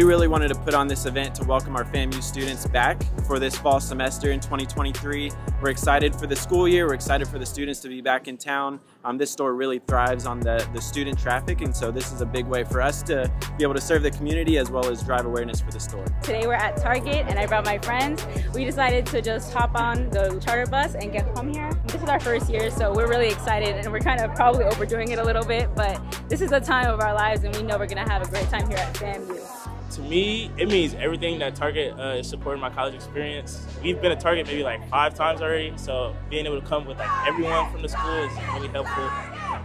we really wanted to put on this event to welcome our FAMU students back for this fall semester in 2023. We're excited for the school year. We're excited for the students to be back in town. Um, this store really thrives on the, the student traffic, and so this is a big way for us to be able to serve the community as well as drive awareness for the store. Today we're at Target, and I brought my friends. We decided to just hop on the charter bus and get home here. This is our first year, so we're really excited, and we're kind of probably overdoing it a little bit, but this is the time of our lives, and we know we're going to have a great time here at FAMU. To me, it means everything that Target uh, is supporting my college experience. We've been at Target maybe like five times already, so being able to come with like everyone from the school is really helpful.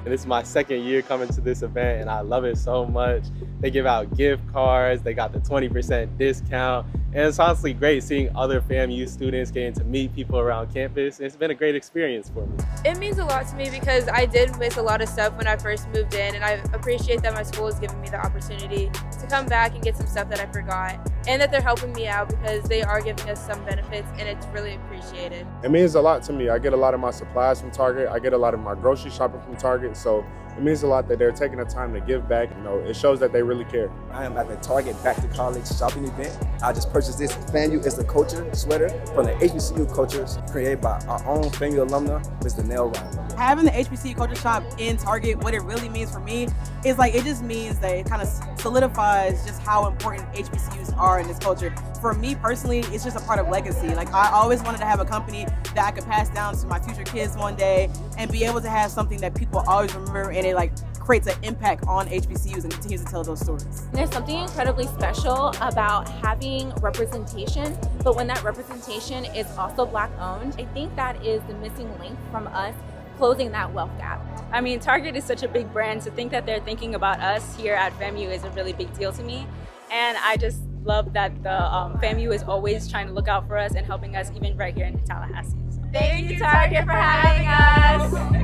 And this is my second year coming to this event and I love it so much. They give out gift cards, they got the 20% discount, and it's honestly great seeing other FAMU students getting to meet people around campus. It's been a great experience for me. It means a lot to me because I did miss a lot of stuff when I first moved in and I appreciate that my school has given me the opportunity to come back and get some stuff that I forgot and that they're helping me out because they are giving us some benefits and it's really appreciated. It means a lot to me. I get a lot of my supplies from Target. I get a lot of my grocery shopping from Target. So it means a lot that they're taking the time to give back. You know, it shows that they really care. I am at the Target Back to College shopping event. I just purchased this FAMU is the culture sweater from the HBCU cultures created by our own FAMU alumna, Mr. Nell Riley. Having the HBCU culture shop in Target, what it really means for me is like it just means that it kind of solidifies just how important HBCUs are in this culture. For me personally, it's just a part of legacy. Like I always wanted to have a company that I could pass down to my future kids one day and be able to have something that people always remember and it like creates an impact on HBCUs and continues to tell those stories. There's something incredibly special about having representation, but when that representation is also black owned, I think that is the missing link from us closing that wealth gap. I mean, Target is such a big brand, to think that they're thinking about us here at FAMU is a really big deal to me. And I just love that the um, FAMU is always trying to look out for us and helping us even right here in Tallahassee. Thank you, Target, for having us.